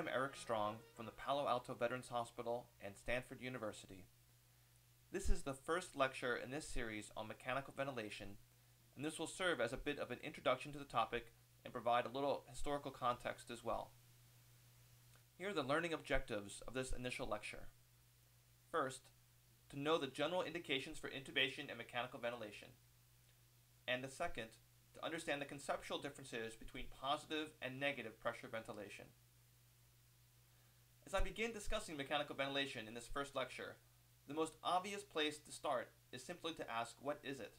I'm Eric Strong from the Palo Alto Veterans Hospital and Stanford University. This is the first lecture in this series on mechanical ventilation, and this will serve as a bit of an introduction to the topic and provide a little historical context as well. Here are the learning objectives of this initial lecture. First, to know the general indications for intubation and mechanical ventilation. And the second, to understand the conceptual differences between positive and negative pressure ventilation. As I begin discussing mechanical ventilation in this first lecture, the most obvious place to start is simply to ask what is it?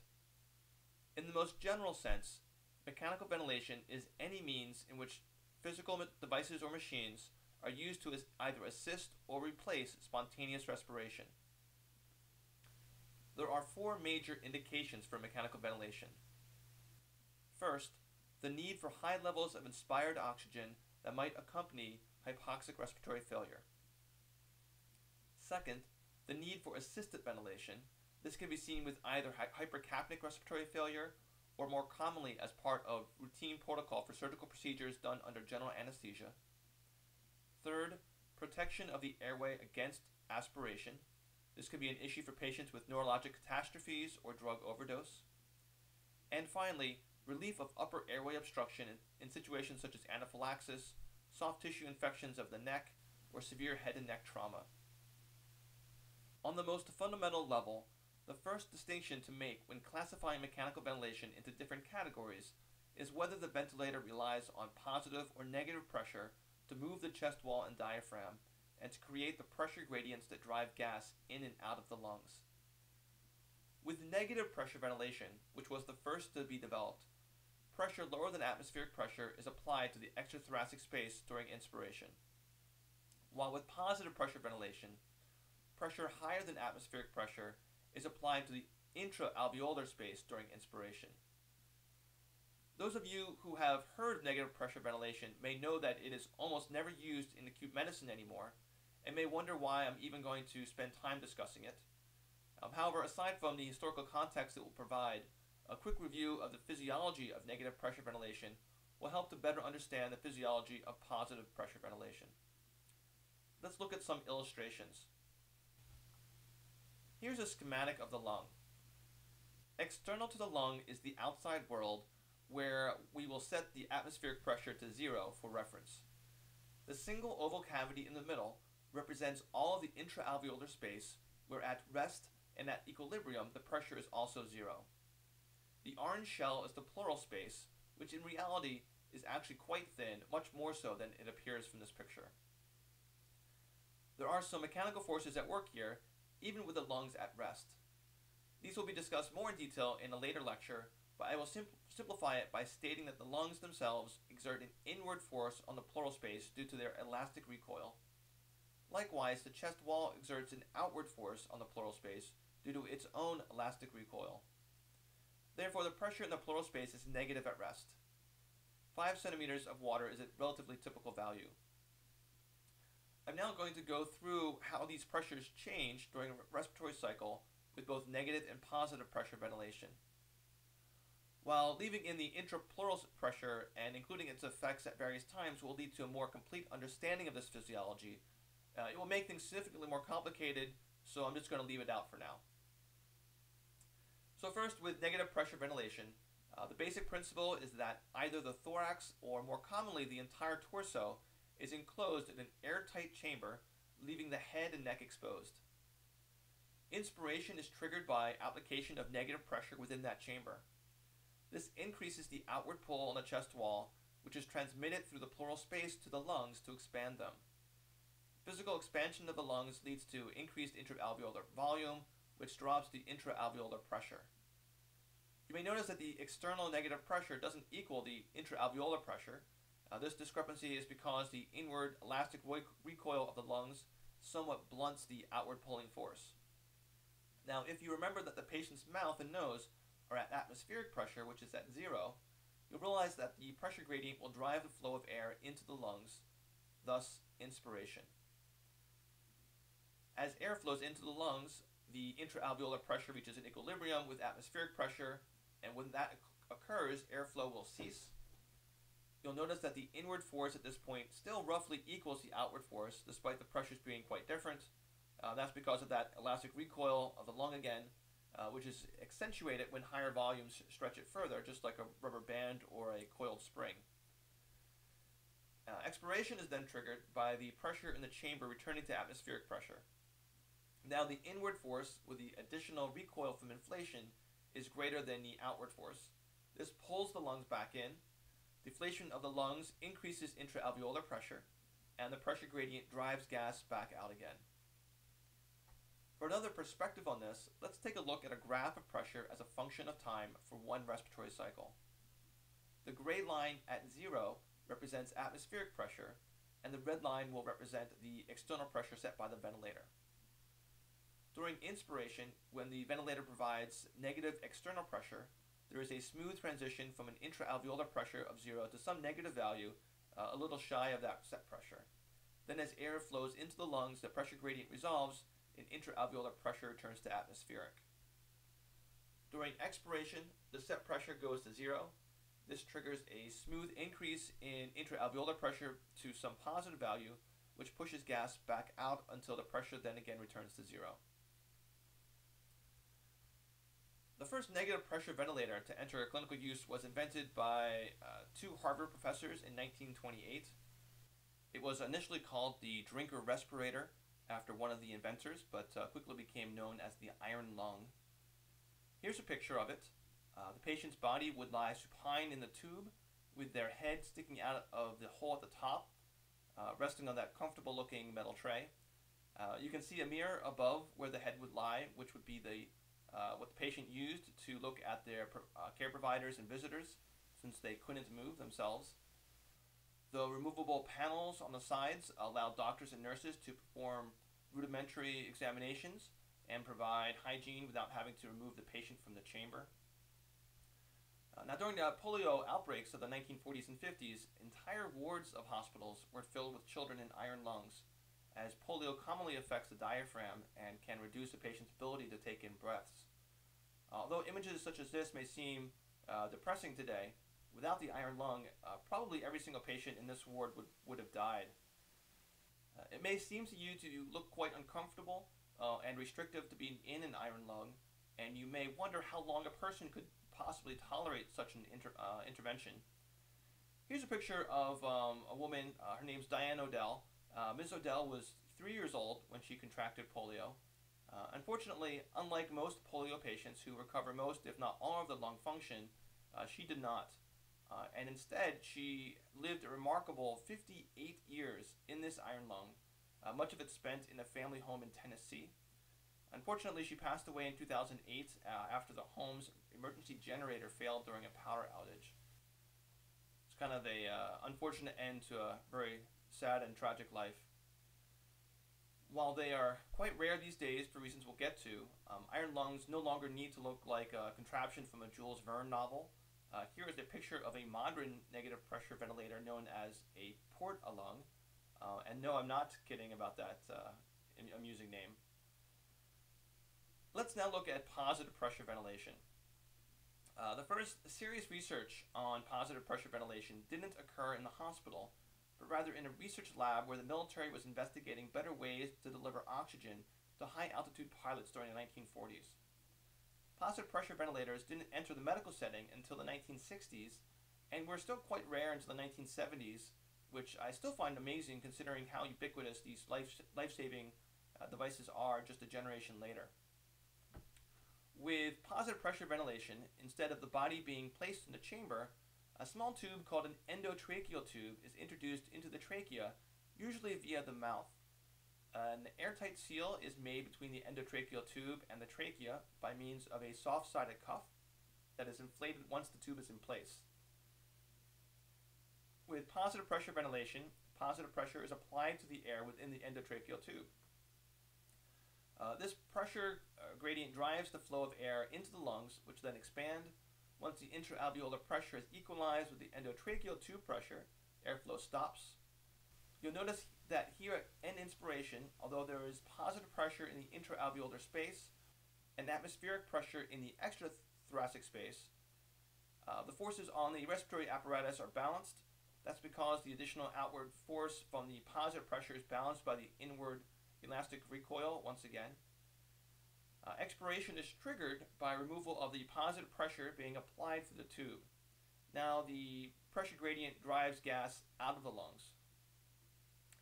In the most general sense, mechanical ventilation is any means in which physical devices or machines are used to either assist or replace spontaneous respiration. There are four major indications for mechanical ventilation. First, the need for high levels of inspired oxygen that might accompany hypoxic respiratory failure. Second, the need for assisted ventilation. This can be seen with either hypercapnic respiratory failure or more commonly as part of routine protocol for surgical procedures done under general anesthesia. Third, protection of the airway against aspiration. This could be an issue for patients with neurologic catastrophes or drug overdose. And finally, relief of upper airway obstruction in, in situations such as anaphylaxis, soft tissue infections of the neck, or severe head and neck trauma. On the most fundamental level, the first distinction to make when classifying mechanical ventilation into different categories is whether the ventilator relies on positive or negative pressure to move the chest wall and diaphragm and to create the pressure gradients that drive gas in and out of the lungs. With negative pressure ventilation, which was the first to be developed, pressure lower than atmospheric pressure is applied to the extrathoracic space during inspiration. While with positive pressure ventilation, pressure higher than atmospheric pressure is applied to the intra-alveolar space during inspiration. Those of you who have heard of negative pressure ventilation may know that it is almost never used in acute medicine anymore and may wonder why I'm even going to spend time discussing it. Um, however, aside from the historical context it will provide, a quick review of the physiology of negative pressure ventilation will help to better understand the physiology of positive pressure ventilation. Let's look at some illustrations. Here's a schematic of the lung. External to the lung is the outside world where we will set the atmospheric pressure to zero for reference. The single oval cavity in the middle represents all of the intraalveolar space where at rest and at equilibrium the pressure is also zero. The orange shell is the pleural space, which in reality is actually quite thin, much more so than it appears from this picture. There are some mechanical forces at work here, even with the lungs at rest. These will be discussed more in detail in a later lecture, but I will sim simplify it by stating that the lungs themselves exert an inward force on the pleural space due to their elastic recoil. Likewise, the chest wall exerts an outward force on the pleural space due to its own elastic recoil. Therefore, the pressure in the pleural space is negative at rest. 5 centimeters of water is a relatively typical value. I'm now going to go through how these pressures change during a respiratory cycle with both negative and positive pressure ventilation. While leaving in the intrapleural pressure and including its effects at various times will lead to a more complete understanding of this physiology, uh, it will make things significantly more complicated, so I'm just going to leave it out for now. So first, with negative pressure ventilation, uh, the basic principle is that either the thorax or more commonly the entire torso is enclosed in an airtight chamber, leaving the head and neck exposed. Inspiration is triggered by application of negative pressure within that chamber. This increases the outward pull on the chest wall, which is transmitted through the pleural space to the lungs to expand them. Physical expansion of the lungs leads to increased intraalveolar volume, which drops the intraalveolar pressure. You may notice that the external negative pressure doesn't equal the intraalveolar pressure. Uh, this discrepancy is because the inward elastic recoil of the lungs somewhat blunts the outward pulling force. Now, if you remember that the patient's mouth and nose are at atmospheric pressure, which is at zero, you'll realize that the pressure gradient will drive the flow of air into the lungs, thus inspiration. As air flows into the lungs, the intraalveolar pressure reaches an equilibrium with atmospheric pressure, and when that occurs, airflow will cease. you'll notice that the inward force at this point still roughly equals the outward force, despite the pressures being quite different. Uh, that's because of that elastic recoil of the lung again, uh, which is accentuated when higher volumes stretch it further, just like a rubber band or a coiled spring. Uh, expiration is then triggered by the pressure in the chamber returning to atmospheric pressure. Now, the inward force with the additional recoil from inflation is greater than the outward force. This pulls the lungs back in. Deflation of the lungs increases intraalveolar pressure, and the pressure gradient drives gas back out again. For another perspective on this, let's take a look at a graph of pressure as a function of time for one respiratory cycle. The gray line at zero represents atmospheric pressure, and the red line will represent the external pressure set by the ventilator. During inspiration, when the ventilator provides negative external pressure, there is a smooth transition from an intraalveolar pressure of zero to some negative value, uh, a little shy of that set pressure. Then, as air flows into the lungs, the pressure gradient resolves, and intraalveolar pressure turns to atmospheric. During expiration, the set pressure goes to zero. This triggers a smooth increase in intraalveolar pressure to some positive value, which pushes gas back out until the pressure then again returns to zero. The first negative pressure ventilator to enter clinical use was invented by uh, two Harvard professors in 1928. It was initially called the Drinker respirator after one of the inventors, but uh, quickly became known as the iron lung. Here's a picture of it. Uh, the patient's body would lie supine in the tube with their head sticking out of the hole at the top, uh, resting on that comfortable looking metal tray. Uh, you can see a mirror above where the head would lie, which would be the uh, what the patient used to look at their uh, care providers and visitors since they couldn't move themselves. The removable panels on the sides allow doctors and nurses to perform rudimentary examinations and provide hygiene without having to remove the patient from the chamber. Uh, now, during the polio outbreaks of the 1940s and 50s, entire wards of hospitals were filled with children in iron lungs as polio commonly affects the diaphragm and can reduce a patient's ability to take in breaths. Although images such as this may seem uh, depressing today, without the iron lung, uh, probably every single patient in this ward would, would have died. Uh, it may seem to you to look quite uncomfortable uh, and restrictive to being in an iron lung, and you may wonder how long a person could possibly tolerate such an inter- uh, intervention. Here's a picture of um, a woman, uh, her name's Diane Odell, uh, Ms. Odell was three years old when she contracted polio. Uh, unfortunately, unlike most polio patients who recover most, if not all, of the lung function, uh, she did not. Uh, and instead, she lived a remarkable 58 years in this iron lung, uh, much of it spent in a family home in Tennessee. Unfortunately, she passed away in 2008 uh, after the home's emergency generator failed during a power outage. It's kind of a unfortunate end to a very sad and tragic life. While they are quite rare these days for reasons we'll get to, um, iron lungs no longer need to look like a contraption from a Jules Verne novel. Uh, here is a picture of a modern negative pressure ventilator known as a port-a-lung. Uh, and no, I'm not kidding about that uh, amusing name. Let's now look at positive pressure ventilation. Uh, the first serious research on positive pressure ventilation didn't occur in the hospital, but rather in a research lab where the military was investigating better ways to deliver oxygen to high altitude pilots during the 1940s. Positive pressure ventilators didn't enter the medical setting until the 1960s and were still quite rare until the 1970s, which I still find amazing considering how ubiquitous these life saving uh, devices are just a generation later. With positive pressure ventilation, instead of the body being placed in the chamber, a small tube called an endotracheal tube is introduced into the trachea, usually via the mouth. An airtight seal is made between the endotracheal tube and the trachea by means of a soft-sided cuff that is inflated once the tube is in place. With positive pressure ventilation, positive pressure is applied to the air within the endotracheal tube. Uh, this pressure uh, gradient drives the flow of air into the lungs, which then expand once the intraalveolar pressure is equalized with the endotracheal tube pressure, airflow stops. You'll notice that here at end inspiration, although there is positive pressure in the intraalveolar space and atmospheric pressure in the extrathoracic space, uh, the forces on the respiratory apparatus are balanced That's because the additional outward force from the positive pressure is balanced by the inward elastic recoil once again. Uh, expiration is triggered by removal of the positive pressure being applied to the tube. Now the pressure gradient drives gas out of the lungs.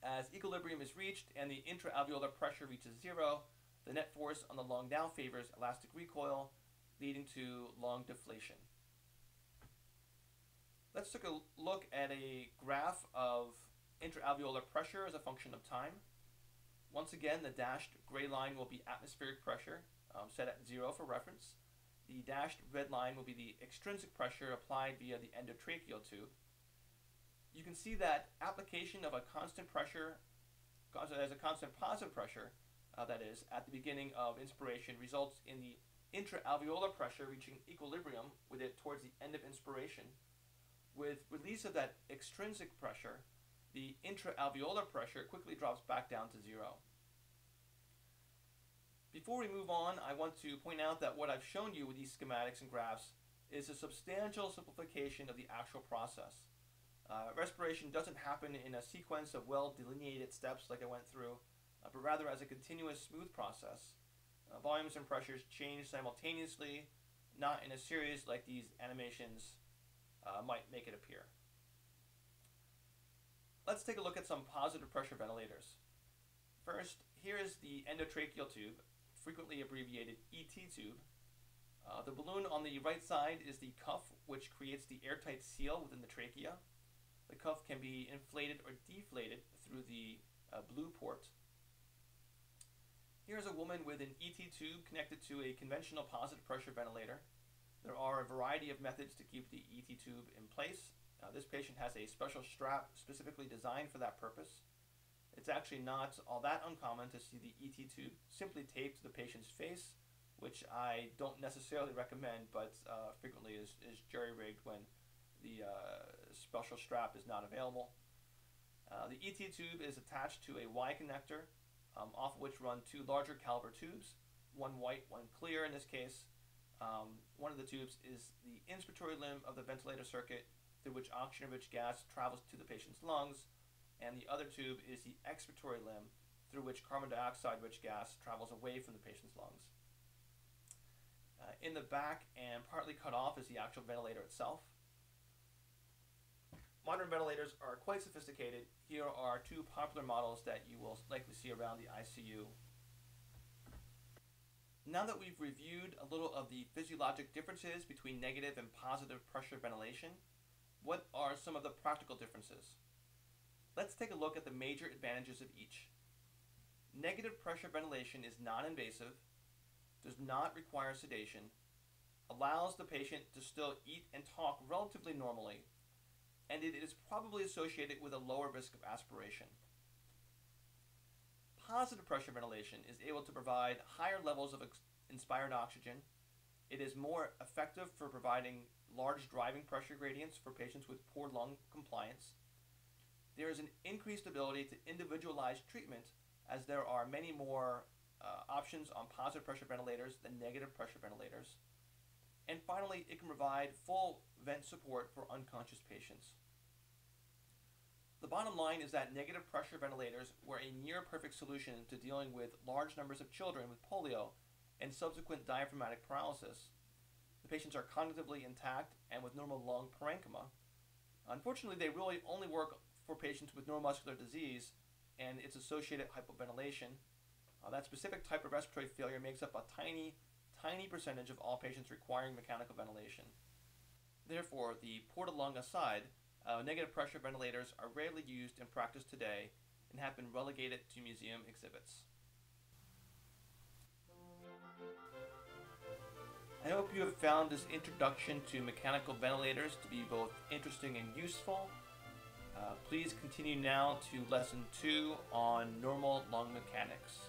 As equilibrium is reached and the intraalveolar pressure reaches zero, the net force on the lung now favors elastic recoil, leading to lung deflation. Let's take a look at a graph of intraalveolar pressure as a function of time. Once again, the dashed gray line will be atmospheric pressure, um, set at zero for reference. The dashed red line will be the extrinsic pressure applied via the endotracheal tube. You can see that application of a constant pressure, as a constant positive pressure, uh, that is, at the beginning of inspiration results in the intraalveolar pressure reaching equilibrium with it towards the end of inspiration. With release of that extrinsic pressure, the intraalveolar pressure quickly drops back down to zero. Before we move on, I want to point out that what I've shown you with these schematics and graphs is a substantial simplification of the actual process. Uh, respiration doesn't happen in a sequence of well delineated steps like I went through, uh, but rather as a continuous smooth process. Uh, volumes and pressures change simultaneously, not in a series like these animations uh, might make it appear. Let's take a look at some positive pressure ventilators. First, here is the endotracheal tube, frequently abbreviated ET tube. Uh, the balloon on the right side is the cuff, which creates the airtight seal within the trachea. The cuff can be inflated or deflated through the uh, blue port. Here's a woman with an ET tube connected to a conventional positive pressure ventilator. There are a variety of methods to keep the ET tube in place. Uh, this patient has a special strap specifically designed for that purpose. It's actually not all that uncommon to see the ET tube simply taped to the patient's face, which I don't necessarily recommend, but uh, frequently is, is jerry-rigged when the uh, special strap is not available. Uh, the ET tube is attached to a Y connector, um, off of which run two larger caliber tubes, one white, one clear in this case, um, one of the tubes is the inspiratory limb of the ventilator circuit through which oxygen-rich gas travels to the patient's lungs, and the other tube is the expiratory limb through which carbon dioxide-rich gas travels away from the patient's lungs. Uh, in the back and partly cut off is the actual ventilator itself. Modern ventilators are quite sophisticated. Here are two popular models that you will likely see around the ICU now that we've reviewed a little of the physiologic differences between negative and positive pressure ventilation, what are some of the practical differences? Let's take a look at the major advantages of each. Negative pressure ventilation is non-invasive, does not require sedation, allows the patient to still eat and talk relatively normally, and it is probably associated with a lower risk of aspiration positive pressure ventilation is able to provide higher levels of inspired oxygen. It is more effective for providing large driving pressure gradients for patients with poor lung compliance. There is an increased ability to individualize treatment as there are many more uh, options on positive pressure ventilators than negative pressure ventilators. And finally, it can provide full vent support for unconscious patients. The bottom line is that negative pressure ventilators were a near perfect solution to dealing with large numbers of children with polio and subsequent diaphragmatic paralysis. The patients are cognitively intact and with normal lung parenchyma. Unfortunately, they really only work for patients with neuromuscular disease and its associated hypoventilation. Uh, that specific type of respiratory failure makes up a tiny, tiny percentage of all patients requiring mechanical ventilation. Therefore, the port lung aside, uh, negative pressure ventilators are rarely used in practice today and have been relegated to museum exhibits. Hope you have found this introduction to mechanical ventilators to be both interesting and useful. Uh, please continue now to lesson 2 on normal lung mechanics.